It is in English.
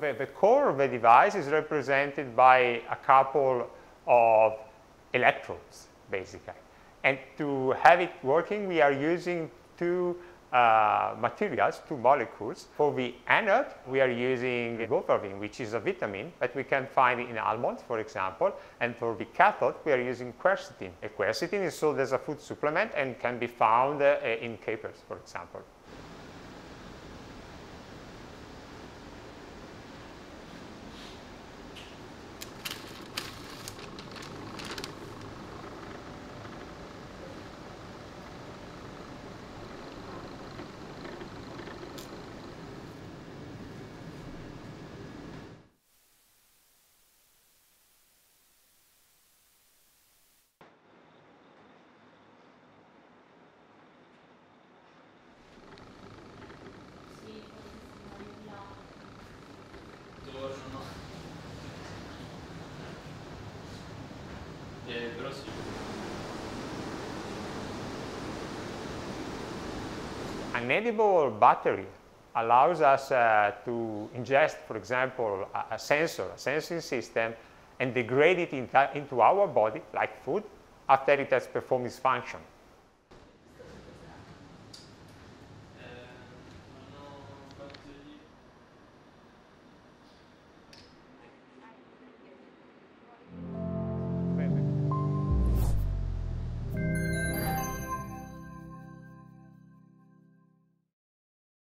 The, the core of the device is represented by a couple of electrodes, basically. And to have it working, we are using two uh, materials, two molecules. For the anode, we are using riboflavin, which is a vitamin that we can find in almonds, for example. And for the cathode, we are using quercetin. A quercetin is sold as a food supplement and can be found uh, in capers, for example. An edible battery allows us uh, to ingest, for example, a, a, sensor, a sensing system, and degrade it in into our body, like food, after it has performed its function. Fatto gli